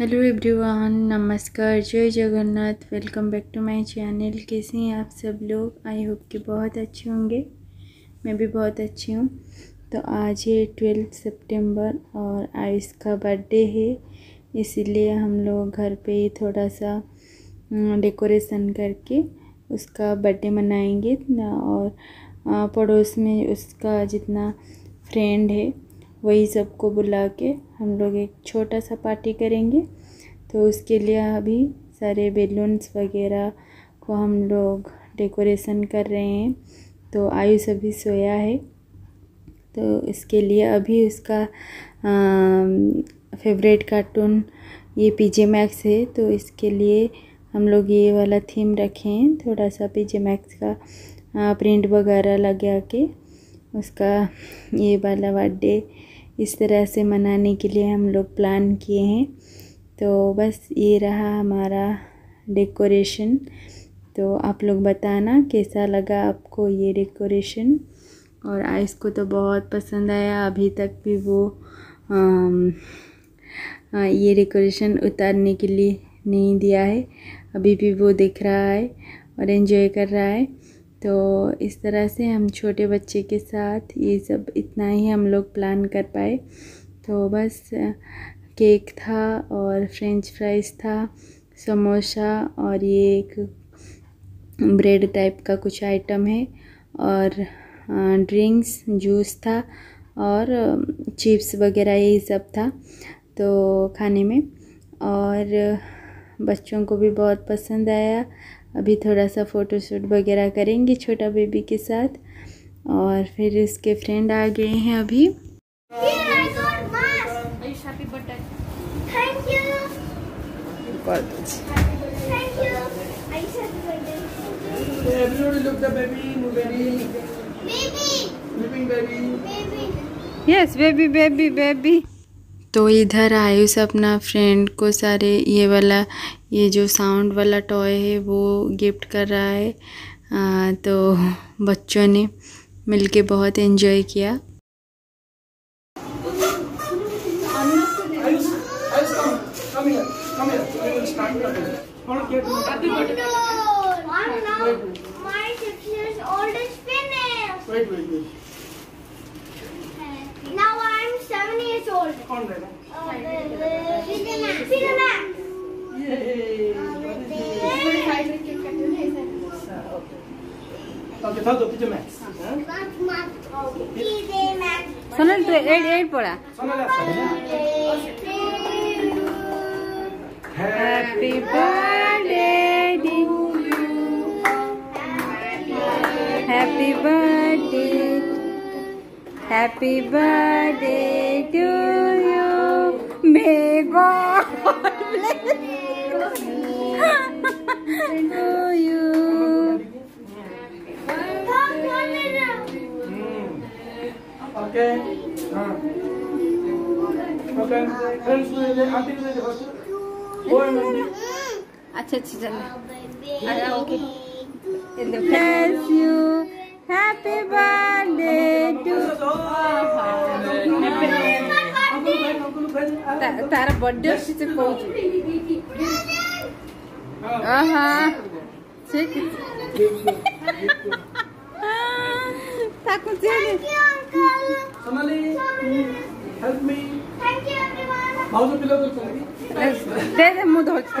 Hello everyone, नमस्कार, जय Jagannath welcome back to my channel कैसे हैं आप सब लोग? आई होप कि बहुत अच्छे होंगे। मैं भी बहुत अच्छी हूँ। तो आज है ट्वेल्थ सितंबर और आयुष का बर्थडे है। इसीलिए हम लोग घर पे ही थोड़ा सा डेकोरेशन करके उसका बर्थडे मनाएँगे। और पड़ोस में उसका जितना फ्रेंड है वही सबको बुला के हम लोग एक छोटा सा पार्टी करेंगे। तो उसके लिए अभी सारे बेलून्स वगैरह को हम लोग डेकोरेशन कर रहे हैं। तो आयुष अभी सोया है। तो इसके लिए अभी उसका फेवरेट कार्टून ये पीजे मैक्स है। तो इसके लिए हम लोग ये वाला थीम रखे थोड़ा सा पीजे मैक्स का प्रिंट वगैरह लगा के उसका ये वाला बर्थडे इस तरह से मनाने के लिए हम लोग प्लान किए हैं। तो बस ये रहा हमारा डेकोरेशन तो आप लोग बताना कैसा लगा आपको ये डेकोरेशन और आइस को तो बहुत पसंद आया अभी तक भी वो आ, ये डेकोरेशन उतारने के लिए नहीं दिया है। अभी भी वो देख रहा है और एंजॉय कर रहा है। तो इस तरह से हम छोटे बच्चे के साथ ये सब इतना ही हम लोग प्लान कर पाए। तो बस केक था और फ्रेंच फ्राइज़ था, समोसा और ये एक ब्रेड टाइप का कुछ आइटम है और ड्रिंक्स जूस था और चिप्स वगैरह यही सब था तो खाने में। और, बच्चों को भी बहुत पसंद आया। अभी थोड़ा सा फ़ोटोशूट वगैरह करेंगे छोटा बेबी के साथ और फिर इसके फ्रेंड आ गए हैं अभी। यस बेबी बेबी बेबी तो इधर आयुष अपना फ्रेंड को सारे ये वाला ये जो साउंड वाला टॉय है वो गिफ्ट कर रहा है आ, तो बच्चों ने मिलके बहुत एंजॉय किया. Now I'm seven years old. Conrad. Filana. Okay, third up to max. Max, max. Sonal to eight, eight pora. Sonal, Happy birthday to you may God to you. Okay. Okay. Friends को दे aunty को दे दे बस. ओए मंदी. अच्छा अच्छा चल. अरे okay. Bless you. happy birthday to তার বার্থডে আসছে সে কৌছু আহা সে তাকু জেনে Sonali help me thank you everyone ভাউজ পিলো তো দে দে মু ধরছি